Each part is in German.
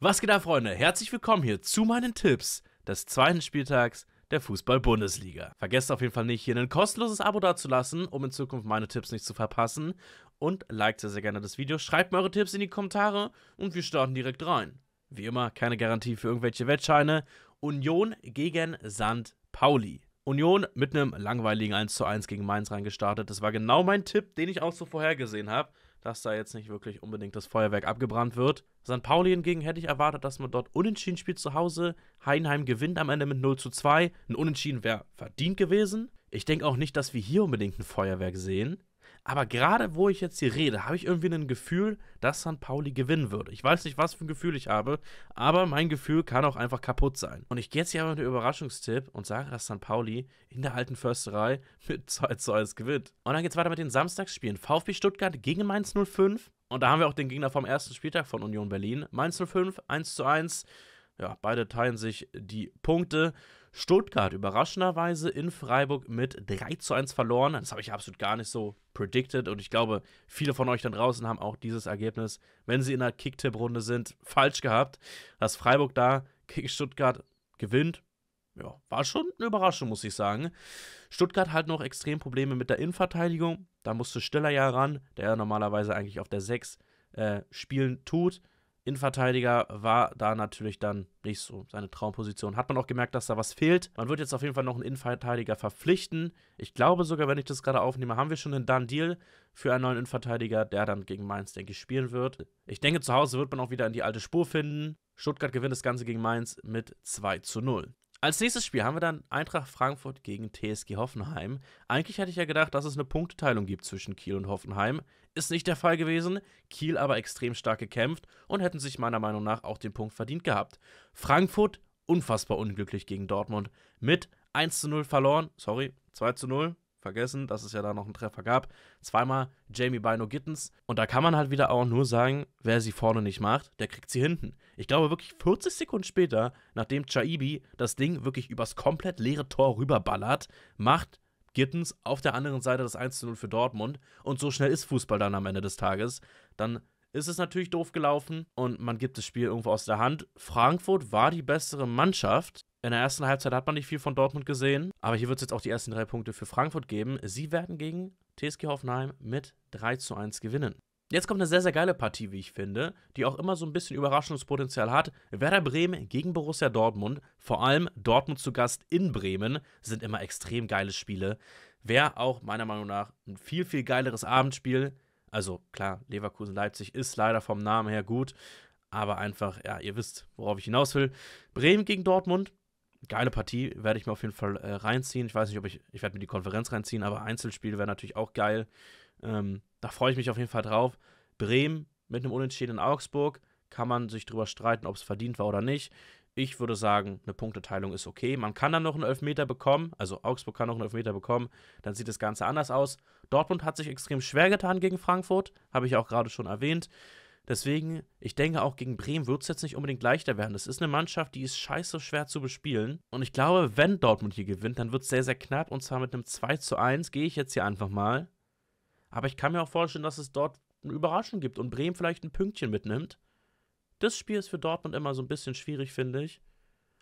Was geht ab, Freunde? Herzlich willkommen hier zu meinen Tipps des zweiten Spieltags der Fußball-Bundesliga. Vergesst auf jeden Fall nicht, hier ein kostenloses Abo dazulassen, um in Zukunft meine Tipps nicht zu verpassen. Und liked sehr, sehr gerne das Video. Schreibt mir eure Tipps in die Kommentare und wir starten direkt rein. Wie immer, keine Garantie für irgendwelche Wettscheine. Union gegen St. Pauli. Union mit einem langweiligen 1:1 gegen Mainz reingestartet. Das war genau mein Tipp, den ich auch so vorhergesehen habe dass da jetzt nicht wirklich unbedingt das Feuerwerk abgebrannt wird. St. Pauli hingegen hätte ich erwartet, dass man dort unentschieden spielt zu Hause. Heinheim gewinnt am Ende mit 0 zu 2. Ein Unentschieden wäre verdient gewesen. Ich denke auch nicht, dass wir hier unbedingt ein Feuerwerk sehen. Aber gerade wo ich jetzt hier rede, habe ich irgendwie ein Gefühl, dass St. Pauli gewinnen würde. Ich weiß nicht, was für ein Gefühl ich habe, aber mein Gefühl kann auch einfach kaputt sein. Und ich gehe jetzt hier aber mit einem Überraschungstipp und sage, dass St. Pauli in der alten Försterei mit 2 zu 1 gewinnt. Und dann geht es weiter mit den Samstagsspielen. VfB Stuttgart gegen Mainz 05. Und da haben wir auch den Gegner vom ersten Spieltag von Union Berlin. Mainz 05, 1 zu 1. Ja, beide teilen sich die Punkte. Stuttgart überraschenderweise in Freiburg mit 3 zu 1 verloren. Das habe ich absolut gar nicht so predicted und ich glaube, viele von euch da draußen haben auch dieses Ergebnis, wenn sie in der Kicktipp-Runde sind, falsch gehabt. Dass Freiburg da gegen Stuttgart gewinnt, ja, war schon eine Überraschung, muss ich sagen. Stuttgart hat noch extrem Probleme mit der Innenverteidigung. Da musste Stiller ja ran, der normalerweise eigentlich auf der 6 äh, spielen tut. Innenverteidiger war da natürlich dann nicht so seine Traumposition. Hat man auch gemerkt, dass da was fehlt. Man wird jetzt auf jeden Fall noch einen Innenverteidiger verpflichten. Ich glaube sogar, wenn ich das gerade aufnehme, haben wir schon einen Done Deal für einen neuen Innenverteidiger, der dann gegen Mainz, denke ich, spielen wird. Ich denke, zu Hause wird man auch wieder in die alte Spur finden. Stuttgart gewinnt das Ganze gegen Mainz mit 2 zu 0. Als nächstes Spiel haben wir dann Eintracht Frankfurt gegen TSG Hoffenheim. Eigentlich hätte ich ja gedacht, dass es eine Punkteteilung gibt zwischen Kiel und Hoffenheim. Ist nicht der Fall gewesen. Kiel aber extrem stark gekämpft und hätten sich meiner Meinung nach auch den Punkt verdient gehabt. Frankfurt unfassbar unglücklich gegen Dortmund mit 1 zu 0 verloren. Sorry, 2 zu 0 vergessen, dass es ja da noch einen Treffer gab. Zweimal Jamie Bino Gittens. Und da kann man halt wieder auch nur sagen, wer sie vorne nicht macht, der kriegt sie hinten. Ich glaube wirklich 40 Sekunden später, nachdem Chaibi das Ding wirklich übers komplett leere Tor rüberballert, macht Gittens auf der anderen Seite das 1 0 für Dortmund. Und so schnell ist Fußball dann am Ende des Tages. Dann ist es natürlich doof gelaufen und man gibt das Spiel irgendwo aus der Hand. Frankfurt war die bessere Mannschaft, in der ersten Halbzeit hat man nicht viel von Dortmund gesehen, aber hier wird es jetzt auch die ersten drei Punkte für Frankfurt geben. Sie werden gegen TSG Hoffenheim mit 3 zu 1 gewinnen. Jetzt kommt eine sehr, sehr geile Partie, wie ich finde, die auch immer so ein bisschen Überraschungspotenzial hat. Werder Bremen gegen Borussia Dortmund, vor allem Dortmund zu Gast in Bremen, sind immer extrem geile Spiele. Wäre auch meiner Meinung nach ein viel, viel geileres Abendspiel. Also klar, Leverkusen-Leipzig ist leider vom Namen her gut, aber einfach, ja, ihr wisst, worauf ich hinaus will. Bremen gegen Dortmund, geile Partie, werde ich mir auf jeden Fall äh, reinziehen. Ich weiß nicht, ob ich, ich werde mir die Konferenz reinziehen, aber Einzelspiele wäre natürlich auch geil. Ähm, da freue ich mich auf jeden Fall drauf. Bremen mit einem Unentschieden in Augsburg kann man sich drüber streiten, ob es verdient war oder nicht. Ich würde sagen, eine Punkteteilung ist okay. Man kann dann noch einen Elfmeter bekommen, also Augsburg kann noch einen Elfmeter bekommen, dann sieht das Ganze anders aus. Dortmund hat sich extrem schwer getan gegen Frankfurt, habe ich auch gerade schon erwähnt. Deswegen, ich denke auch gegen Bremen wird es jetzt nicht unbedingt leichter werden. Das ist eine Mannschaft, die ist scheiße schwer zu bespielen. Und ich glaube, wenn Dortmund hier gewinnt, dann wird es sehr, sehr knapp. Und zwar mit einem 2 zu 1 gehe ich jetzt hier einfach mal. Aber ich kann mir auch vorstellen, dass es dort eine Überraschung gibt und Bremen vielleicht ein Pünktchen mitnimmt. Das Spiel ist für Dortmund immer so ein bisschen schwierig, finde ich.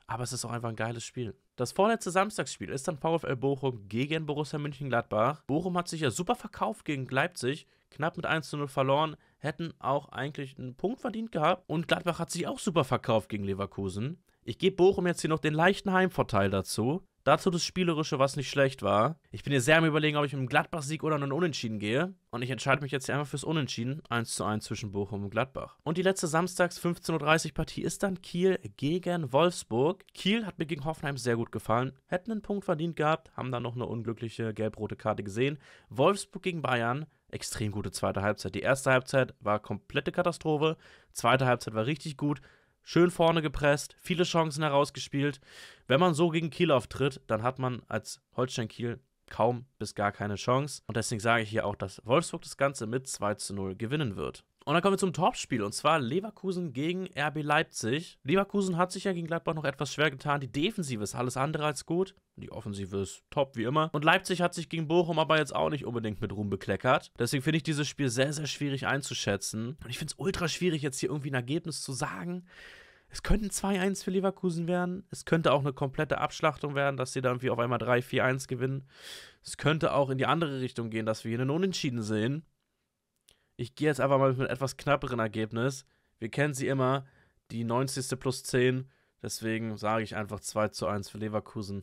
Aber es ist auch einfach ein geiles Spiel. Das vorletzte Samstagsspiel ist dann VfL Bochum gegen Borussia Mönchengladbach. Bochum hat sich ja super verkauft gegen Leipzig, knapp mit 1 zu 0 verloren, hätten auch eigentlich einen Punkt verdient gehabt. Und Gladbach hat sich auch super verkauft gegen Leverkusen. Ich gebe Bochum jetzt hier noch den leichten Heimvorteil dazu. Dazu das Spielerische, was nicht schlecht war. Ich bin hier sehr am überlegen, ob ich mit einem Gladbach-Sieg oder einen Unentschieden gehe. Und ich entscheide mich jetzt hier einfach fürs Unentschieden. 1 zu 1 zwischen Bochum und Gladbach. Und die letzte Samstags 15.30 Uhr Partie ist dann Kiel gegen Wolfsburg. Kiel hat mir gegen Hoffenheim sehr gut gefallen. Hätten einen Punkt verdient gehabt, haben dann noch eine unglückliche gelb-rote Karte gesehen. Wolfsburg gegen Bayern extrem gute zweite Halbzeit. Die erste Halbzeit war komplette Katastrophe, zweite Halbzeit war richtig gut, schön vorne gepresst, viele Chancen herausgespielt. Wenn man so gegen Kiel auftritt, dann hat man als Holstein Kiel kaum bis gar keine Chance. Und deswegen sage ich hier auch, dass Wolfsburg das Ganze mit 2 zu 0 gewinnen wird. Und dann kommen wir zum Topspiel und zwar Leverkusen gegen RB Leipzig. Leverkusen hat sich ja gegen Gladbach noch etwas schwer getan. Die Defensive ist alles andere als gut. Die Offensive ist top wie immer. Und Leipzig hat sich gegen Bochum aber jetzt auch nicht unbedingt mit Ruhm bekleckert. Deswegen finde ich dieses Spiel sehr, sehr schwierig einzuschätzen. Und ich finde es ultra schwierig, jetzt hier irgendwie ein Ergebnis zu sagen. Es könnte 2-1 für Leverkusen werden. Es könnte auch eine komplette Abschlachtung werden, dass sie dann wie auf einmal 3-4-1 gewinnen. Es könnte auch in die andere Richtung gehen, dass wir hier einen Unentschieden sehen. Ich gehe jetzt einfach mal mit einem etwas knapperen Ergebnis. Wir kennen sie immer, die 90. plus 10. Deswegen sage ich einfach 2 zu 1 für Leverkusen.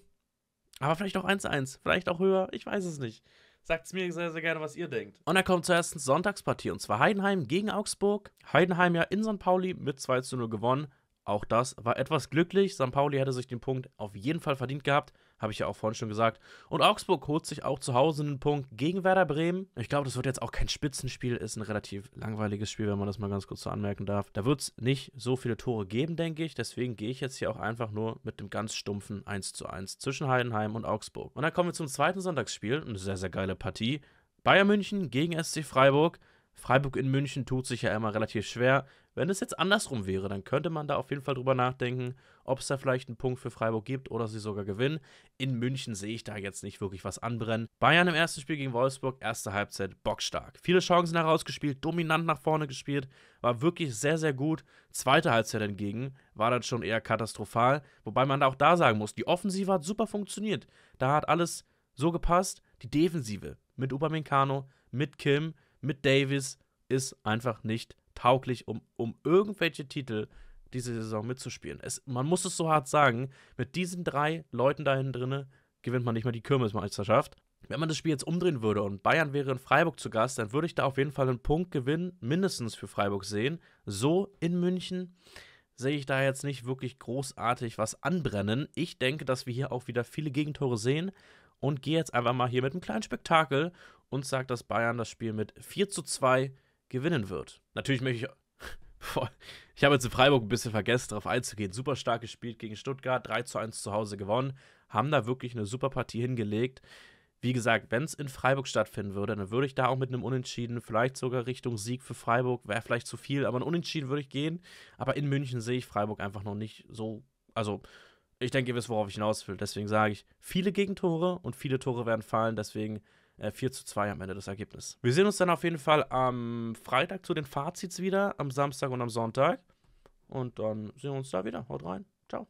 Aber vielleicht auch 1-1, vielleicht auch höher, ich weiß es nicht. Sagt es mir sehr, sehr gerne, was ihr denkt. Und dann kommt zur ersten Sonntagspartie und zwar Heidenheim gegen Augsburg. Heidenheim ja in St. Pauli mit 2 zu 0 gewonnen. Auch das war etwas glücklich. St. Pauli hätte sich den Punkt auf jeden Fall verdient gehabt. Habe ich ja auch vorhin schon gesagt. Und Augsburg holt sich auch zu Hause einen Punkt gegen Werder Bremen. Ich glaube, das wird jetzt auch kein Spitzenspiel. Ist ein relativ langweiliges Spiel, wenn man das mal ganz kurz so anmerken darf. Da wird es nicht so viele Tore geben, denke ich. Deswegen gehe ich jetzt hier auch einfach nur mit dem ganz stumpfen 1 zu 1 zwischen Heidenheim und Augsburg. Und dann kommen wir zum zweiten Sonntagsspiel. Eine sehr, sehr geile Partie. Bayern München gegen SC Freiburg. Freiburg in München tut sich ja immer relativ schwer. Wenn es jetzt andersrum wäre, dann könnte man da auf jeden Fall drüber nachdenken, ob es da vielleicht einen Punkt für Freiburg gibt oder sie sogar gewinnen. In München sehe ich da jetzt nicht wirklich was anbrennen. Bayern im ersten Spiel gegen Wolfsburg, erste Halbzeit bockstark. Viele Chancen herausgespielt, dominant nach vorne gespielt, war wirklich sehr, sehr gut. Zweite Halbzeit hingegen war dann schon eher katastrophal, wobei man auch da sagen muss, die Offensive hat super funktioniert. Da hat alles so gepasst. Die Defensive mit Upamecano, mit Kim, mit Davis ist einfach nicht tauglich, um, um irgendwelche Titel diese Saison mitzuspielen. Es, man muss es so hart sagen, mit diesen drei Leuten da hinten drin gewinnt man nicht mal die Kirmesmeisterschaft. Wenn man das Spiel jetzt umdrehen würde und Bayern wäre in Freiburg zu Gast, dann würde ich da auf jeden Fall einen Punktgewinn mindestens für Freiburg sehen. So in München sehe ich da jetzt nicht wirklich großartig was anbrennen. Ich denke, dass wir hier auch wieder viele Gegentore sehen und gehe jetzt einfach mal hier mit einem kleinen Spektakel und sage, dass Bayern das Spiel mit 4 zu 2 gewinnen wird. Natürlich möchte ich. Ich habe jetzt in Freiburg ein bisschen vergessen, darauf einzugehen. Super stark gespielt gegen Stuttgart, 3 zu 1 zu Hause gewonnen. Haben da wirklich eine super Partie hingelegt. Wie gesagt, wenn es in Freiburg stattfinden würde, dann würde ich da auch mit einem Unentschieden, vielleicht sogar Richtung Sieg für Freiburg, wäre vielleicht zu viel, aber ein Unentschieden würde ich gehen. Aber in München sehe ich Freiburg einfach noch nicht so. Also, ich denke, ihr wisst, worauf ich hinaus will. Deswegen sage ich, viele Gegentore und viele Tore werden fallen. Deswegen äh, 4 zu 2 am Ende des Ergebnisses. Wir sehen uns dann auf jeden Fall am Freitag zu den Fazits wieder, am Samstag und am Sonntag. Und dann sehen wir uns da wieder. Haut rein. Ciao.